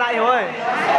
再来一回